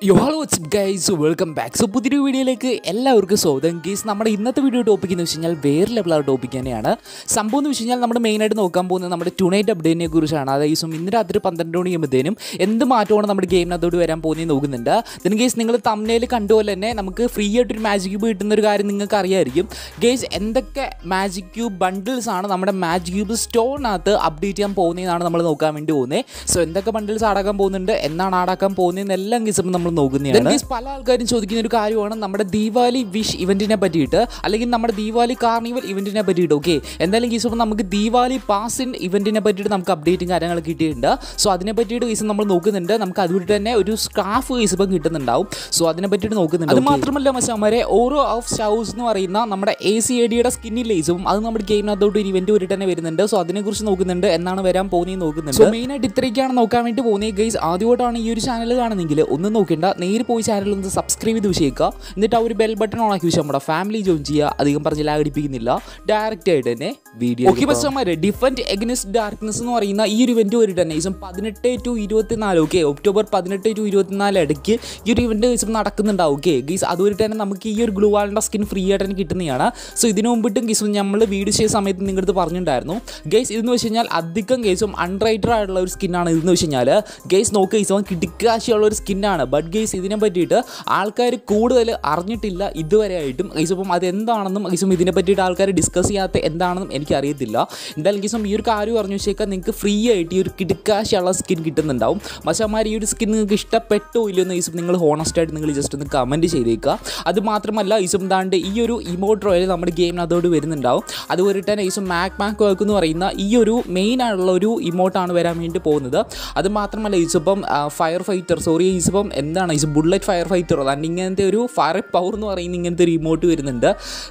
Yo hello what's guys welcome back so പുതിയൊരു വീഡിയോയിലേക്ക് എല്ലാവർക്കും സ്വാഗതം. ഗീസ് നമ്മുടെ ഇന്നത്തെ വീഡിയോ ടോപ്പിക് എന്ന് വെച്ച് കഴിഞ്ഞാൽ വേറെ ലെവലുള്ള ടോപ്പിക് തന്നെയാണ്. സംഭവം എന്ന് വെച്ച് കഴിഞ്ഞാൽ നമ്മുടെ മെയിനായിട്ട് നോക്കാൻ പോകുന്നത് നമ്മുടെ ടുണൈറ്റ് അപ്ഡേറ്റിനെ കുറിച്ചാണ്. അതായത് സോ ഇന്ന് രാത്രി പന്ത്രണ്ട് മണി മണിയാകുമ്പോഴത്തേനും എന്ത് മാറ്റമാണ് നമ്മുടെ ഗെയിമിനകത്തോട് വരാൻ പോകുന്നത് നോക്കുന്നുണ്ട്. ഇതിന് ഗേസ് നിങ്ങൾ തമ്മിൽ കണ്ടുപോലെ തന്നെ നമുക്ക് ഫ്രീ ആയിട്ട് ഒരു മാജിക് ക്യൂബ് കിട്ടുന്ന ഒരു കാര്യം നിങ്ങൾക്ക് അറിയായിരിക്കും. ഗേസ് എന്തൊക്കെ മാജിക് ക്യൂബ് ബണ്ടിൽസ് ആണ് നമ്മുടെ മാജിക് ക്യൂബ് സ്റ്റോറിനകത്ത് അപ്ഡേറ്റ് ചെയ്യാൻ പോകുന്നതെന്നാണ് നമ്മൾ നോക്കാൻ വേണ്ടി പോകുന്നത്. സോ എന്തൊക്കെ ബണ്ടിൽസ് അടക്കാൻ പോകുന്നുണ്ട് എന്നാണ് അടക്കാൻ പോകുന്നതെന്നെല്ലാം ഗീസ് നമ്മൾ നോക്കുന്നതാണ്. പല ആൾക്കാരും ചോദിക്കുന്ന ഒരു കാര്യമാണ് നമ്മുടെ ദീപാവലി വിഷ് ഇവന്റിനെ പറ്റിയിട്ട് അല്ലെങ്കിൽ നമ്മുടെ ദീപാവലി കാർണിവൽ ഇവന്റിനെ പറ്റിയിട്ട് ഓക്കെ എന്തായാലും ഗീസ് ഇപ്പോൾ നമുക്ക് ദീപാവലി പാസ് ഇൻ ഇവന്റിനെ പറ്റിയിട്ട് നമുക്ക് അപ്ഡേറ്റും കാര്യങ്ങളൊക്കെ കിട്ടിയിട്ടുണ്ട്. സോ അതിനെ പറ്റിയിട്ട് ഗീസ് നമ്മൾ നോക്കുന്നുണ്ട്. നമുക്ക് അതുകൊണ്ട് തന്നെ ഒരു സ്കാഫ് ഗീസ് ഇപ്പം കിട്ടുന്നുണ്ടാവും. സോ അതിനെ പറ്റിയിട്ട് നോക്കുന്നുണ്ട് അത് മാത്രമല്ല മച്ചാമാരെ ഓരോ ഓഫ് ഷൗസ് എന്ന് പറയുന്ന നമ്മുടെ എ സി എ ഡിയുടെ സ്കിന്നിൽ ലേസും അത് നമ്മുടെ ഗെയിമിനകത്തോട്ട് ഒരു ഇവന്റ് വരെ തന്നെ വരുന്നുണ്ട്. സോ അതിനെക്കുറിച്ച് നോക്കുന്നുണ്ട് എന്നാണ് വരാൻ പോകുന്നത് നോക്കുന്നുണ്ട്. സോ മെയിനായിട്ട് ഇത്രയൊക്കെയാണ് നോക്കാൻ വേണ്ടി പോകുന്നത്. ഗൈസ് ആദ്യമായിട്ടാണ് ഈ ഒരു ചാനൽ കാണുന്നെങ്കിൽ ഒന്നും നോക്കേണ്ട. നേരെ പോയി ചാനൽ ഒന്ന് സബ്സ്ക്രൈബ് ചെയ്ത് വെച്ചേക്കുക എന്നിട്ട് ആ ഒരു ബെൽ ബട്ടൺ ഓൺ ആക്കി വെച്ചാൽ നമ്മുടെ ഫാമിലി ജോയിൻ ചെയ്യുക. അധികം പറഞ്ഞ് ലാഗടിപ്പിക്കുന്നില്ല. ഡയറക്റ്റ് ആയിട്ട് തന്നെ വീഡിയോ ഓക്കെ ബസ്സന്മാരെ ഡിഫന്റ് എഗ്നസ്റ്റ് ഡാർക്ക്നെസ് എന്ന് പറയുന്ന ഈ ഒരു ഇവന്റ് ഒരു തന്നെ ഈസം പതിനെട്ട് ടു ഇരുപത്തിനാല് ഓക്കെ ഒക്ടോബർ പതിനെട്ട് ടു ഇരുപത്തിനാല് ഇടയ്ക്ക് ഈ ഒരു ഇവന്റ് ഗൈസും നടക്കുന്നുണ്ടാവും ഓക്കെ ഗീസ് അതുവരെ തന്നെ നമുക്ക് ഈ ഒരു ഗ്ലൂ വാളിന്റെ സ്കിൻ ഫ്രീ ആയിട്ട് തന്നെ കിട്ടുന്നതാണ്. സോ ഇതിനു മുമ്പിട്ടും ഗീസും നമ്മൾ വീഡിയോ ചെയ്ത സമയത്ത് നിങ്ങളുടെ അടുത്ത് പറഞ്ഞിട്ടുണ്ടായിരുന്നു ഗൈസ് ഇതെന്ന് വെച്ച് കഴിഞ്ഞാൽ അധികം ഗൈസും അൺറൈറ്റർ ആയിട്ടുള്ള ഒരു സ്കിന്നാണ് ഇതെന്ന് വെച്ച് കഴിഞ്ഞാൽ ഗൈസ് നോക്കുക ഗൈസ് കിടിക്കാശിയുള്ള ഒരു സ്കിന്നാണ് ബട്ട് ഗേസ് ഇതിനെ പറ്റിയിട്ട് ആൾക്കാർ കൂടുതൽ അറിഞ്ഞിട്ടില്ല ഇതുവരെ ആയിട്ടും ഗൈസ് അതെന്താണെന്നും ഗൈസും ഇതിനെ പറ്റിയിട്ട് ആൾക്കാർ ഡിസ്കസ് ചെയ്യാത്ത എന്താണെന്നും എനിക്കറിയത്തില്ല. എന്തായാലും ഗൈസും ഈ ഒരു കാര്യം അറിഞ്ഞു വെച്ചേക്കാൻ നിങ്ങൾക്ക് ഫ്രീ ആയിട്ട് ഈ ഒരു കിടക്കാശിയുള്ള സ്കിൻ കിട്ടുന്നുണ്ടാവും. മച്ചന്മാർ ഈ ഒരു സ്കിൻ നിങ്ങൾക്ക് ഇഷ്ടപ്പെട്ടോ ഇല്ലയോ എന്ന് നിങ്ങൾ ഹോണസ്റ്റ് ആയിട്ട് നിങ്ങൾ ജസ്റ്റ് ഒന്ന് കമന്റ് ചെയ്തേക്കുക. അത് മാത്രമല്ല ഈസം താണ്ട് ഈ ഒരു ഇമോട്ട് റോയൽ നമ്മുടെ ഗെയിമിനകത്തോട് വരുന്നുണ്ടാവും. അതുപോലെ തന്നെ ഈസം മാക് മാക് വർക്ക് എന്ന് പറയുന്ന ഈ ഒരു മെയിൻ ആയിട്ടുള്ള ഒരു ഇമോട്ടാണ് വരാൻ വേണ്ടി പോകുന്നത്. അത് മാത്രമല്ല ഫയർ ഫൈറ്റർ സോറി ഈസിപ്പം എന്താണ് ഇത് ബുള്ളറ്റ് ഫയർ ഫൈറ്റർ അതാണ്ട് ഇങ്ങനത്തെ ഒരു ഫയർ പവർ എന്ന് പറയുന്ന ഇങ്ങനത്തെ ഒരു ഇമോട്ട് വരുന്നുണ്ട്.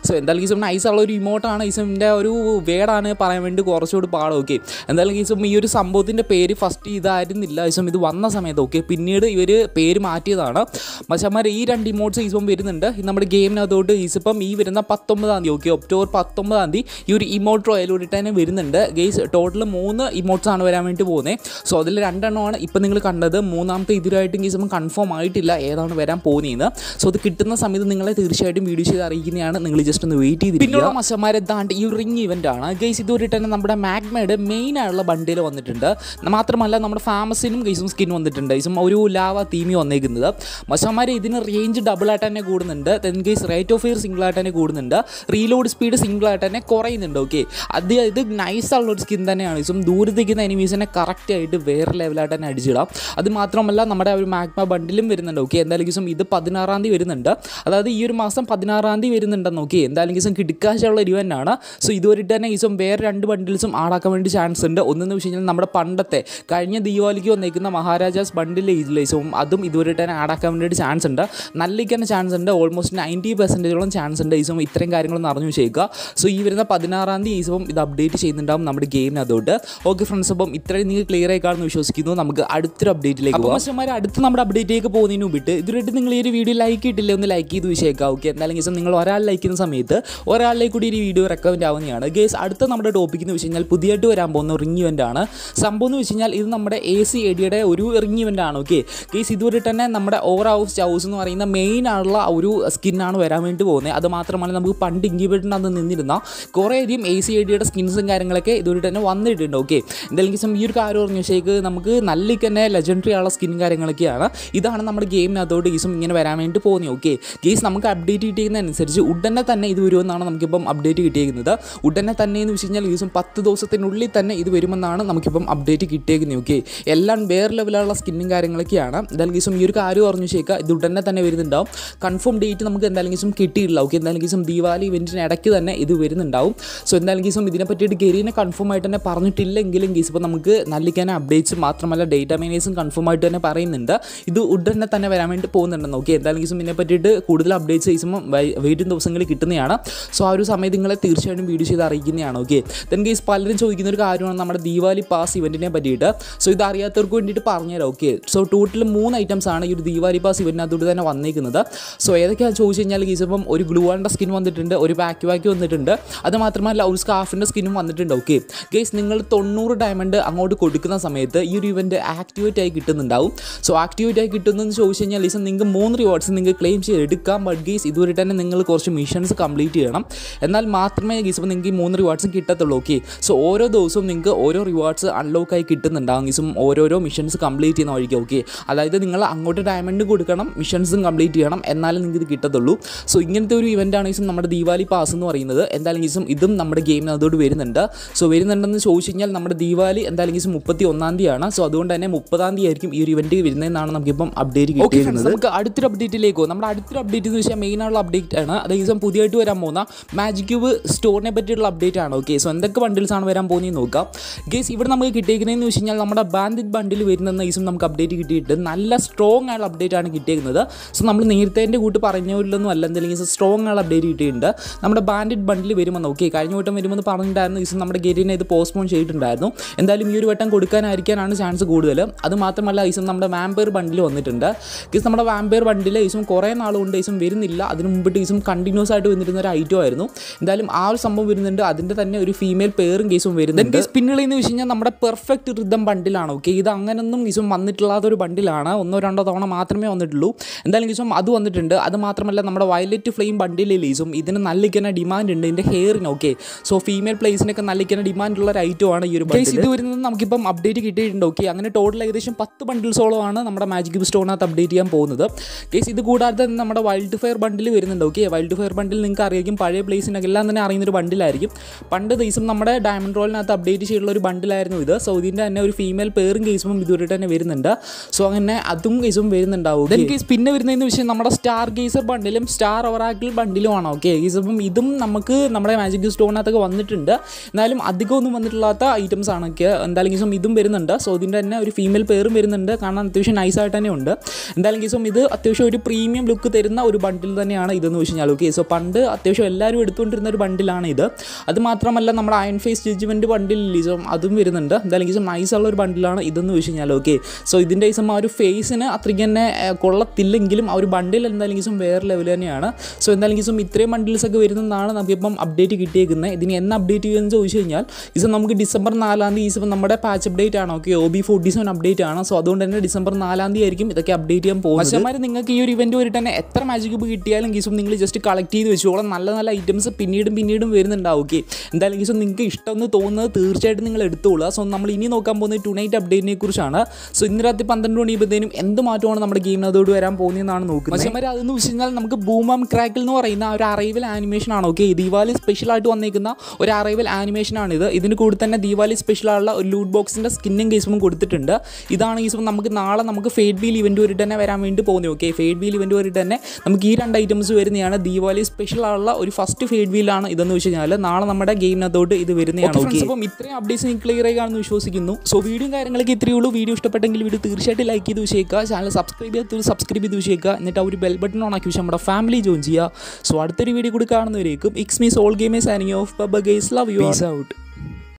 സോ എന്തായാലും ഈസം നൈസുള്ള ഒരു ഇമോട്ടാണ് ഈസമിന്റെ ഒരു വേടാണ് പറയാൻ വേണ്ടി കുറച്ചുകൂടി പാടും ഓക്കെ എന്തായാലും ഈസം ഈ ഒരു സംഭവത്തിന്റെ പേര് ഫസ്റ്റ് ഇതായിരുന്നില്ല. ഈസം ഇത് വന്ന സമയത്ത് ഓക്കെ പിന്നീട് ഇവർ പേര് മാറ്റിയതാണ്. മച്ചന്മാർ ഈ രണ്ട് ഇമോട്ട്സ് ഈസം വരുന്നുണ്ട്. നമ്മുടെ ഗെയിമിനകത്തോട്ട് ഈസിപ്പം ഈ വരുന്ന പത്തൊമ്പതാം തീയതി ഓക്കെ ഒക്ടോബർ പത്തൊമ്പതാം തീയതി ഈ ഒരു ഇമോട്ട് റോയലോട്ട് തന്നെ വരുന്നുണ്ട്. ഗെയ്സ് ടോട്ടൽ മൂന്ന് ഇമോട്ട്സ് ആണ് വരാൻ വേണ്ടി പോകുന്നത് സോ അതിൽ രണ്ടെണ്ണമാണ് ഇപ്പം നിങ്ങൾ കണ്ടത്. മൂന്നാമത്തെ ഇതിലായിട്ടും ഗീസ് അപ്പം കൺഫേം ആയിട്ടില്ല ഏതാണ് വരാൻ പോകുന്നത് സോ അത് കിട്ടുന്ന സമയത്ത് നിങ്ങളെ തീർച്ചയായിട്ടും വീഡിയോ ചെയ്ത് അറിയിക്കുന്നതാണ്. നിങ്ങൾ ജസ്റ്റ് ഒന്ന് വെയിറ്റ് ചെയ്ത് പിന്നെയുള്ള മച്ചന്മാരെ ദാണ്ട് ഈ റിംഗ് ഇവന്റ് ആണ്. ഗൈസ് ഇതുവരെ തന്നെ നമ്മുടെ മാഗ്മയുടെ മെയിൻ ആയുള്ള ബണ്ടിൽ വന്നിട്ടുണ്ട്. മാത്രമല്ല നമ്മുടെ ഫാമസിനും ഗൈസും സ്കിൻ വന്നിട്ടുണ്ട്. ഗൈസും ഒരു ലാവ തീമി വന്നേക്കുന്നത്. മച്ചന്മാരെ ഇതിന് റേഞ്ച് ഡബിൾ ആയിട്ട് തന്നെ കൂടുന്നുണ്ട്. Then guys rate of fire single ആയിട്ട് തന്നെ കൂടുന്നുണ്ട്. റീലോഡ് സ്പീഡ് സിംഗിൾ ആയിട്ട് തന്നെ കുറയുന്നുണ്ട് ഓക്കെ അത് ഇത് നൈസ് ആയിട്ടുള്ള ഒരു സ്കിൻ തന്നെയാണ്. ഗൈസും ദൂരത്തേക്കുന്ന എനിമീസിനെ കറക്റ്റ് ആയിട്ട് വേറെ ലെവലായിട്ട് തന്നെ അടിച്ചിടാം. അത് മാത്രമല്ല നമ്മുടെ ഒരു മാഗ്മ ബണ്ടിലും വരുന്നുണ്ട്. ഓക്കെ എന്തായാലും ദിവസം ഇത് പതിനാറാം തീയതി വരുന്നുണ്ട്. അതായത് ഈ ഒരു മാസം പതിനാറാം തീയതി വരുന്നുണ്ടെന്ന് ഓക്കെ എന്തായാലും ദിവസം കിടക്കാശുള്ള ഒരു ആണ്. സോ ഇതുവരെ തന്നെ ദിവസം വേറെ രണ്ട് ബണ്ടിൽസും ആടാക്കാൻ വേണ്ടി ചാൻസ് ഉണ്ട്. ഒന്നെന്ന് വെച്ച് കഴിഞ്ഞാൽ നമ്മുടെ പണ്ടത്തെ കഴിഞ്ഞ ദീപാവലിക്ക് വന്നേക്കുന്ന മഹാരാജാസ് ബണ്ടിലെ ഈസിലേസും അതും ഇതുവരെ തന്നെ ആടാക്കാൻ വേണ്ടിയിട്ട് ചാൻസ് ഉണ്ട്. നല്ലിക്കാൻ ചാൻസ് ഉണ്ട്. ഓൾമോസ്റ്റ് നയന്റി പെർസെന്റേജോളം ചാൻസ് ഉണ്ട്. ഈസും ഇത്രയും കാര്യങ്ങളൊന്നും അറിഞ്ഞു വെച്ചേക്കുക സോ ഈ വരുന്ന പതിനാറാം തീയതി ഈസും ഇത് അപ്ഡേറ്റ് ചെയ്യുന്നുണ്ടാവും നമ്മുടെ ഗെയിമിന് അതുകൊണ്ട് ഓക്കെ ഫ്രണ്ട്സ് അപ്പം ഇത്രയും നിങ്ങൾ ക്ലിയർ ആയി കാണുമെന്ന് വിശ്വസിക്കുന്നു. നമുക്ക് അടുത്തൊരു അപ്ഡേറ്റിലേക്ക് പോകാം അടുത്ത് നമ്മുടെ അപ്ഡേറ്റിലേക്ക് പോകുന്നതിന് മുമ്പിട്ട് ഇതുവരെയായിട്ട് നിങ്ങൾ ഈ ഒരു വീഡിയോ ലൈക്ക് ഇട്ടില്ല ഒന്ന് ലൈക്ക് ചെയ്ത് വിഷയക്കാം ഓക്കെ എന്തായാലും നിങ്ങൾ ഒരാൾ ലൈക്ക് ചെയ്യുന്ന സമയത്ത് ഒരാളിലേക്ക് കൂടി ഈ വീഡിയോ റെക്കമെൻഡ് ആവുന്നതാണ്. ഗേസ് അടുത്ത നമ്മുടെ ടോപ്പിക് എന്ന് വെച്ച് കഴിഞ്ഞാൽ പുതിയതായിട്ട് വരാൻ പോകുന്ന റിംഗ് ഇവന്റ് ആണ്. സംഭവം എന്ന് വെച്ച് കഴിഞ്ഞാൽ ഇത് നമ്മുടെ എ സി എഡിയുടെ ഒരു റിംഗ് ഇവന്റ് ആണ് ഓക്കെ ഗേസ് ഇതുവരെ തന്നെ നമ്മുടെ ഓവർ ഹൗസ് ഹൗസ് എന്ന് പറയുന്ന മെയിൻ ആയിട്ടുള്ള ഒരു സ്കിന്നാണ് വരാൻ വേണ്ടി പോകുന്നത്. അത് മാത്രമല്ല നമുക്ക് പണ്ട് ഇൻക്യുബേറ്ററിനകത്ത് നിന്നിരുന്ന കുറേയധികം എ സി എഡിയുടെ സ്കിൻസും കാര്യങ്ങളൊക്കെ ഇതുവരെ തന്നെ വന്നിട്ടുണ്ട് ഓക്കെ എന്തായാലും ഈ ഒരു കാര്യം വെച്ചേക്ക്. നമുക്ക് നല്ല തന്നെ ലെജൻഡറി ആയുള്ള സ്കിൻ കാര്യങ്ങളൊക്കെയാണ്. ഇതാണ് നമ്മുടെ ഗെയിം ഗീസും ഇങ്ങനെ വരാൻ വേണ്ടി പോകുന്നത് ഓക്കെ ഗെയ്സ് നമുക്ക് അപ്ഡേറ്റ് കിട്ടിയിരിക്കുന്നതനുസരിച്ച് ഉടനെ തന്നെ ഇത് വരുമെന്നാണ് നമുക്കിപ്പം അപ്ഡേറ്റ് കിട്ടിയിരിക്കുന്നത് ഉടനെ തന്നെ എന്ന് വെച്ച് കഴിഞ്ഞാൽ ഈസും പത്ത് ദിവസത്തിനുള്ളിൽ തന്നെ ഇത് വരുമെന്നാണ് നമുക്കിപ്പം അപ്ഡേറ്റ് കിട്ടിയിരിക്കുന്നത് ഓക്കെ എല്ലാം വേറെ ലെവലുള്ള സ്കിന്നും കാര്യങ്ങളൊക്കെയാണ്. എന്തായാലും ഗീസും ഈ ഒരു കാര്യം പറഞ്ഞു വെച്ചേക്കുക ഇത് ഉടനെ തന്നെ വരുന്നുണ്ടാവും. കൺഫേം ഡേറ്റ് നമുക്ക് എന്തായാലും ഗീസും കിട്ടിയിട്ടില്ല. ഓക്കെ എന്തായാലും ഗീസും ദീപാവലി ഇവന്റിന് ഇടയ്ക്ക് തന്നെ ഇത് വരുന്നുണ്ടാവും. സോ എന്തായാലും ഗീസും ഇതിനെ പറ്റിയിട്ട് ഗെരീനെ കൺഫേം ആയിട്ട് തന്നെ പറഞ്ഞിട്ടില്ലെങ്കിലും ഗീസ് ഇപ്പോൾ നമുക്ക് നല്ലിക്കാൻ അപ്ഡേറ്റ്സ് മാത്രമല്ല ഡേറ്റ മൈനേഴ്സും കൺഫേം ആയിട്ട് തന്നെ പറയുന്നുണ്ട്. ഇത് ഉടനെ തന്നെ വരാൻ വേണ്ടി പോകുന്നുണ്ടെന്ന് ഓക്കെ എന്തായാലും ഗീസും ഇതിനെ പറ്റിയിട്ട് കൂടുതൽ അപ്ഡേറ്റ്സ് ചെയ്യുമ്പോൾ വെയിറ്റും ദിവസങ്ങളിൽ കിട്ടുന്നതാണ്. സോ ആ ഒരു സമയത്ത് നിങ്ങളെ തീർച്ചയായിട്ടും വീഡിയോ ചെയ്ത് അറിയിക്കുന്നതാണ് ഓക്കെ ദെൻ ഗീസ് പലരും ചോദിക്കുന്ന ഒരു കാര്യമാണ് നമ്മുടെ ദീപാവലി പാസ് ഇവന്റിനെ പറ്റിയിട്ട്. സോ ഇത് അറിയാത്തവർക്ക് വേണ്ടിയിട്ട് പറഞ്ഞുതരാം ഓക്കെ സോ ടോട്ടൽ മൂന്ന് ഐറ്റംസ് ആണ് ഈ ഒരു ദീപാവലി പാസ് ഇവന്റിനകത്തോട്ട് തന്നെ വന്നിരിക്കുന്നത് സോ ഏതൊക്കെയാണ് ചോദിച്ചു കഴിഞ്ഞാൽ ഗീസ് ഇപ്പം ഒരു ഗ്ലൂ ആളിന്റെ സ്കിൻ വന്നിട്ടുണ്ട് ഒരു പാക്ക് വാക്ക് വന്നിട്ടുണ്ട്. അത് മാത്രമല്ല ഒരു സ്കാഫിന്റെ സ്കിന്നും വന്നിട്ടുണ്ട് ഓക്കെ ഗേസ് നിങ്ങൾ തൊണ്ണൂറ് ഡയമണ്ട് അങ്ങോട്ട് കൊടുക്കുന്ന സമയത്ത് ഈ ഒരു ഇവന്റ് ആക്ടിവേറ്റ് ആയി കിട്ടുന്നുണ്ടാവും. സോ ആക്ടിവേറ്റ് ആയി കിട്ടുന്നതെന്ന് ചോദിച്ചു കഴിഞ്ഞാൽ ലിസൺ നിങ്ങൾക്ക് മൂന്ന് റിവാർഡ്സ് നിങ്ങൾക്ക് ക്ലെയിം ചെയ്ത് എടുക്കാം. ബട്ട് ഗീസ് ഇതുവരെ തന്നെ നിങ്ങൾ കുറച്ച് മിഷൻസ് കംപ്ലീറ്റ് ചെയ്യണം. എന്നാൽ മാത്രമേ ഗീസ് ഇപ്പോൾ നിങ്ങൾക്ക് ഈ മൂന്ന് റിവാർഡ്സ് കിട്ടത്തുള്ളൂ ഓക്കെ സോ ഓരോ ദിവസവും നിങ്ങൾക്ക് ഓരോ റിവാർഡ്സ് അൺലോക്കായി കിട്ടുന്നുണ്ടാകും ഗീസും ഓരോരോ മിഷൻസ് കംപ്ലീറ്റ് ചെയ്യുന്ന വഴിക്ക് ഓക്കെ അതായത് നിങ്ങൾ അങ്ങോട്ട് ഡയമണ്ട് കൊടുക്കണം മിഷൻസും കംപ്ലീറ്റ് ചെയ്യണം എന്നാലും നിങ്ങൾക്ക് ഇത് കിട്ടത്തുള്ളൂ. സോ ഇങ്ങനത്തെ ഒരു ഇവന്റ് ആണ് ഗീസും നമ്മുടെ ദീപാവലി പാസ് എന്ന് പറയുന്നത്. എന്തായാലും ഗീസും ഇതും നമ്മുടെ ഗെയിമിന് അതോട് വരുന്നുണ്ട്. സോ വരുന്നുണ്ടെന്ന് ചോദിച്ചു കഴിഞ്ഞാൽ നമ്മുടെ ദീപാവലി എന്തായാലും ഗീസും മുപ്പത്തി ഒന്നാം തീയതിയാണ്. സോ അതുകൊണ്ട് തന്നെ മുപ്പതാം തീയതി ആയിരിക്കും ഈ ഒരു ഇവന്റ് വരുന്നതെന്നാണ് നമുക്കിപ്പം അപ്ഡേറ്റ് കിട്ടിയിരുന്നത്. നമുക്ക് അടുത്തൊരു അപ്ഡേറ്റിലേക്കോ നമ്മുടെ അടുത്തൊരു അപ്ഡേറ്റ് എന്ന് വെച്ചാൽ മെയിൻ ആയിട്ടുള്ള അപ്ഡേറ്റ് ആണ്. അതായത് പുതിയതായിട്ട് വരാൻ പോകുന്ന മാജിക് ക്യൂബ് സ്റ്റോറിനെ പറ്റിയുള്ള അപ്ഡേറ്റ് ആണ്. ഓക്കെ സോ എന്തൊക്കെ ബണ്ടിൽസ് ആണ് വരാൻ പോകുന്നത് നോക്കാം. ഗേസ് ഇവിടെ നമുക്ക് കിട്ടിയിരിക്കുന്നതെന്ന് വെച്ച് കഴിഞ്ഞാൽ നമ്മുടെ ബാൻഡിറ്റ് ബണ്ടിൽ വരുന്ന ദിവസം നമുക്ക് അപ്ഡേറ്റ് കിട്ടിയിട്ട് നല്ല സ്ട്രോങ് ആയുള്ള അപ്ഡേറ്റ് ആണ് കിട്ടിയിരിക്കുന്നത് സോ നമ്മൾ നേരത്തെ കൂട്ട് ഒന്നും അല്ല. എന്തെങ്കിലും സ്ട്രോങ് ആയുള്ള അപ്ഡേറ്റ് കിട്ടിയിട്ടുണ്ട്. നമ്മുടെ ബാൻഡിറ്റ് ബണ്ടിൽ വരുമെന്ന് ഓക്കെ കഴിഞ്ഞ വട്ടം വരുമെന്ന് പറഞ്ഞിട്ടുണ്ടായിരുന്നു. ദിവസം നമ്മുടെ ഗരീനെ ഇത് പോസ്റ്റ്പോൺ ചെയ്തിട്ടുണ്ടായിരുന്നു. എന്തായാലും ഈ ഒരു വട്ടം കൊടുക്കാനായിരിക്കാനാണ് ചാൻസ് കൂടുതൽ. അത് മാത്രമല്ല ദിവസം നമ്മുടെ വാമ്പയർ ബണ്ടിൽ വന്നിട്ടുണ്ട്. ഗീസ് നമ്മുടെ വാമ്പയർ വണ്ടിയിൽ ഈസും കുറേ നാളുകൊണ്ട് ഈസും വരുന്നില്ല. അതിന് മുമ്പിട്ട് ഈസും കണ്ടിന്യൂസ് ആയിട്ട് വന്നിരുന്ന ഒരു ഐറ്റം ആയിരുന്നു. എന്തായാലും ആ ഒരു സംഭവം വരുന്നുണ്ട്. അതിന്റെ തന്നെ ഒരു ഫീമെയിൽ പേറും കേസും വരുന്നുണ്ട്. കേസ് പിന്നുള്ളതെന്ന് വെച്ച് കഴിഞ്ഞാൽ നമ്മുടെ പെർഫെക്റ്റ് റിതം ബണ്ടിലാണ് ഓക്കെ ഇത് അങ്ങനൊന്നും ഈസും വന്നിട്ടില്ലാത്ത ഒരു ബണ്ടിലാണ് ഒന്നോ രണ്ടോ തവണ മാത്രമേ വന്നിട്ടുള്ളൂ. എന്തായാലും ഈസും അത് വന്നിട്ടുണ്ട്. അത് മാത്രമല്ല നമ്മുടെ വയലറ്റ് ഫ്ലെയിം ബണ്ടിലെ ലീസും ഇതിന് നല്ലിക്കുന്ന ഡിമാൻഡ് ഉണ്ട്. ഇതിന്റെ ഹെയറിന് ഓക്കെ സോ ഫീമെയിൽ പ്ലേസിനൊക്കെ നല്ലിക്കുന്ന ഡിമാൻഡ് ഉള്ള ഒരു ഐറ്റം ആണ് ഈ ഒരു ബണ്ടിൽ ഇത് വരുന്നത് നമുക്കിപ്പം അപ്ഡേറ്റ് കിട്ടിയിട്ടുണ്ട് ഓക്കെ അങ്ങനെ ടോട്ടൽ ഏകദേശം പത്ത് ബണ്ടിൽസോളമാണ് നമ്മുടെ മാജിക് സ്റ്റോണിനകത്ത് അപ്ഡേറ്റ് ചെയ്യാൻ പോകുന്നത്. കേസ് ഇത് കൂടാതെ നമ്മുടെ വൈൽഡ് ഫയർ ബണ്ടിൽ വരുന്നുണ്ട് ഓക്കെ വൈൽഡ് ഫയർ ബണ്ടിൽ നിങ്ങൾക്ക് അറിയാം പഴയ പ്ലേസിനൊക്കെ എല്ലാം തന്നെ അറിയുന്ന ഒരു ബണ്ടിലായിരിക്കും പണ്ട് ദിവസം നമ്മുടെ ഡയമണ്ട് റോളിനകത്ത് അപ്ഡേറ്റ് ചെയ്തിട്ടുള്ള ഒരു ബണ്ടിലായിരുന്നു ഇത്. സോ ഇതിന്റെ തന്നെ ഒരു ഫീമെയിൽ പേറും കേസും ഇതുവരെ തന്നെ വരുന്നുണ്ട്. സോ അങ്ങനെ അതും കേസും വരുന്നുണ്ടാവും ദെൻ കേസ് പിന്നെ വരുന്നതെന്ന് വെച്ചാൽ നമ്മുടെ സ്റ്റാർ ഗേസർ ബണ്ടിലും സ്റ്റാർ ഒറാക്കിൾ ബണ്ടിലുമാണ് ഓക്കെ കേസ് ഇതും നമുക്ക് നമ്മുടെ മാജിക് സ്റ്റോണിനകത്തൊക്കെ വന്നിട്ടുണ്ട്. എന്നാലും അധികം ഒന്നും വന്നിട്ടില്ലാത്ത ഐറ്റംസ് ആണ് എന്തായാലും കേസും ഇതും വരുന്നുണ്ട്. സോ ഇതിന്റെ തന്നെ ഒരു ഫീമെയിൽ പേറും വരുന്നുണ്ട്. കാരണം അത്യാവശ്യം നൈസായിട്ട് തന്നെ ഉണ്ട്. എന്തായാലും കേസും ഇത് അത്യാവശ്യം ഒരു പ്രീമിയം ലുക്ക് തരുന്ന ഒരു ബണ്ടിൽ തന്നെയാണ് ഇതെന്ന് വെച്ച് കഴിഞ്ഞാൽ ഓക്കെ. സോ പണ്ട് അത്യാവശ്യം എല്ലാവരും എടുത്തുകൊണ്ടിരുന്ന ഒരു ബണ്ടിലാണ് ഇത്. അത് മാത്രമല്ല നമ്മുടെ അയൺ ഫേസ് ജഡ്ജ്മെന്റ് ബണ്ടിൽ ലിസം അതും വരുന്നുണ്ട്. എന്തായാലും കേസും നൈസുള്ള ഒരു ബണ്ടിലാണ് ഇതെന്ന് വെച്ച് കഴിഞ്ഞാൽ ഓക്കെ. സോ ഇതിന്റെ ഈസം ആ ഒരു ഫേസിന് അത്രയ്ക്ക് തന്നെ കൊള്ളത്തില്ലെങ്കിലും ആ ഒരു ബണ്ടിൽ എന്തായാലും കേസും വേറെ ലെവൽ തന്നെയാണ്. സോ എന്തായാലും കേസും ഇത്രയും ബണ്ടിൽസ് ഒക്കെ വരുന്നതാണ് നമുക്കിപ്പം അപ്ഡേറ്റ് കിട്ടിയേക്കുന്നത്. ഇതിന് എന്ന അപ്ഡേറ്റ് ചെയ്യുമെന്ന് ചോദിച്ചു കഴിഞ്ഞാൽ ഇസം നമുക്ക് ഡിസംബർ നാലാം തീയതി ഇപ്പം നമ്മുടെ പാച്ച് അപ്ഡേറ്റ് ആണ്. Okay O B forty seven update ആണ്. സോ അതുകൊണ്ട് തന്നെ ഡിസംബർ നാലാം തീയതി ആയിരിക്കും ഇതൊക്കെ അപ്ഡേറ്റ് ചെയ്യാൻ പോകും പക്ഷേമാർ നിങ്ങൾക്ക് ഈ ഒരു ഇവന്റ് വരെ തന്നെ എത്ര മാജിക് ക്യൂബ് കിട്ടിയാലും ഗീസും നിങ്ങൾ ജസ്റ്റ് കളക്ട് ചെയ്ത് വെച്ചോളാം നല്ല നല്ല ഐറ്റംസ് പിന്നീടും പിന്നീടും വരുന്നുണ്ടാവും ഓക്കെ എന്തായാലും ഗീസും നിങ്ങൾക്ക് ഇഷ്ടമെന്ന് തോന്നുന്നത് തീർച്ചയായിട്ടും നിങ്ങൾ എടുത്തോളുക സോ നമ്മൾ ഇനി നോക്കാൻ പോകുന്നത് ടു നൈറ്റ് അപ്ഡേറ്റിനെ കുറിച്ചാണ്. സോ ഇന്ന് രാത്രി പന്ത്രണ്ട് മണിയുമ്പോഴത്തേനും എന്ത് മാറ്റമാണ് നമ്മുടെ ഗെയിമിനകത്തോട് വരാൻ പോകുന്നതെന്നാണ് നോക്കുന്നത്. പക്ഷേ അതെന്ന് വെച്ച് കഴിഞ്ഞാൽ നമുക്ക് ബൂമം ക്രാക്കിൽ എന്ന് പറയുന്ന ഒരു അറൈവൽ ആനിമേഷൻ ആണ് ഓക്കെ ദീപാവലി സ്പെഷ്യൽ ആയിട്ട് വന്നേക്കുന്ന ഒരു അറൈവൽ ആനിമേഷൻ ആണ് ഇത്. ഇതിന് കൂടി തന്നെ ദീപാവലി സ്പെഷ്യൽ ആയുള്ള ഒരു ലൂട്ട് ബോക്സിന്റെ സ്കിന്നും കേസും കൊടുത്തിട്ടുണ്ട്. ഇതാണ് കേസും നമുക്ക് നാളെ നമുക്ക് ഫേഡ് വീൽ ഇവന്റ് തന്നെ വരാൻ വേണ്ടി പോകുന്നത് ഓക്കെ ഫേഡ് വീൽ ഇവന്റ് തന്നെ നമുക്ക് ഈ രണ്ട് ഐറ്റംസ് വരുന്നതാണ്. ദീപാവലി സ്പെഷ്യൽ ആയുള്ള ഒരു ഫസ്റ്റ് ഫേഡ് വീലാണ് ഇതെന്ന് വെച്ച് കഴിഞ്ഞാൽ നാളെ നമ്മുടെ ഗെയിമിനകത്തോട്ട് ഇത് വരുന്നതാണ് ഓക്കെ അപ്പം ഇത്രയും അപ്ഡേറ്റ്സ് നിങ്ങൾ ക്ലിയർ ആയി കാണുന്നു വിശ്വസിക്കുന്നു സോ വീഡിയോ കാര്യങ്ങളൊക്കെ ഇത്രയേ ഉള്ളൂ. വീഡിയോ ഇഷ്ടപ്പെട്ടെങ്കിൽ വീഡിയോ തീർച്ചയായിട്ടും ലൈക്ക് ചെയ്ത് വെച്ചേക്കുക. ചാനൽ സബ്സ്ക്രൈബ് ചെയ്ത് സബ്സ്ക്രൈബ് ചെയ്ത് വെച്ചേക്കുക. എന്നിട്ട് ആ ഒരു ബെൽ ബട്ടൺ ഓൺ ആക്കി വെച്ചാൽ നമ്മുടെ ഫാമിലി ജോയിൻ ചെയ്യുക. സോ അടുത്തൊരു വീഡിയോ കൂടി കാണുന്നവരേക്കും. ഇക്സ് മീസ് ഓൾ ഗെയിമേഴ്സ് സാനിങ് ഓഫ് ബബ ഗെയ്സ് ലവ് യു ഔട്ട്